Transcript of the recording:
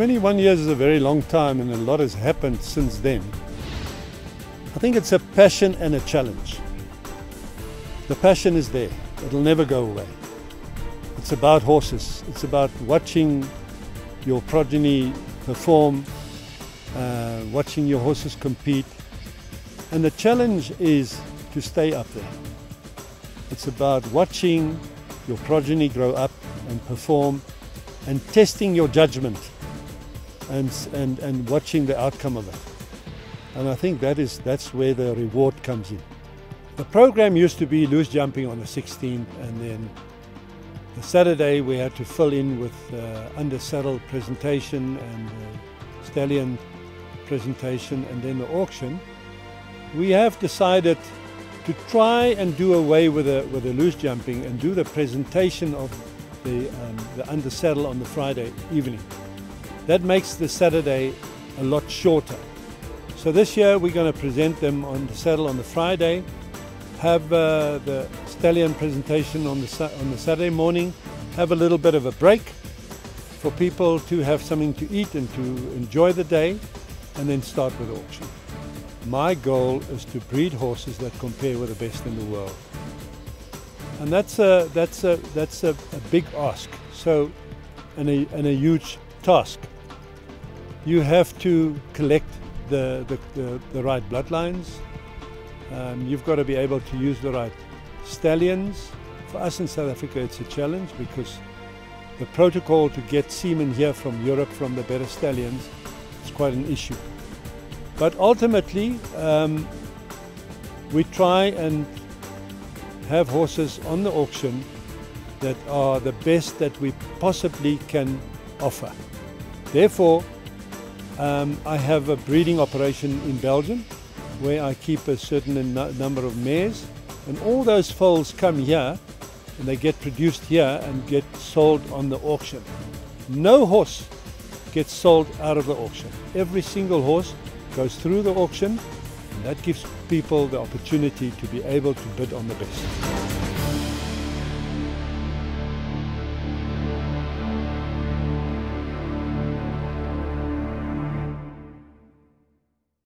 21 years is a very long time and a lot has happened since then. I think it's a passion and a challenge. The passion is there, it'll never go away. It's about horses, it's about watching your progeny perform, uh, watching your horses compete. And the challenge is to stay up there. It's about watching your progeny grow up and perform and testing your judgment and, and, and watching the outcome of it. And I think that is, that's where the reward comes in. The program used to be loose jumping on the 16th and then the Saturday we had to fill in with uh, under saddle presentation and uh, stallion presentation and then the auction. We have decided to try and do away with the, with the loose jumping and do the presentation of the, um, the under saddle on the Friday evening. That makes the Saturday a lot shorter. So this year we're going to present them on the saddle on the Friday, have uh, the stallion presentation on the, on the Saturday morning, have a little bit of a break for people to have something to eat and to enjoy the day, and then start with auction. My goal is to breed horses that compare with the best in the world. And that's a, that's a, that's a, a big ask, so, and a, and a huge task. You have to collect the, the, the, the right bloodlines. Um, you've got to be able to use the right stallions. For us in South Africa, it's a challenge because the protocol to get semen here from Europe from the better stallions is quite an issue. But ultimately, um, we try and have horses on the auction that are the best that we possibly can offer. Therefore, um, I have a breeding operation in Belgium where I keep a certain number of mares and all those foals come here and they get produced here and get sold on the auction. No horse gets sold out of the auction. Every single horse goes through the auction and that gives people the opportunity to be able to bid on the best.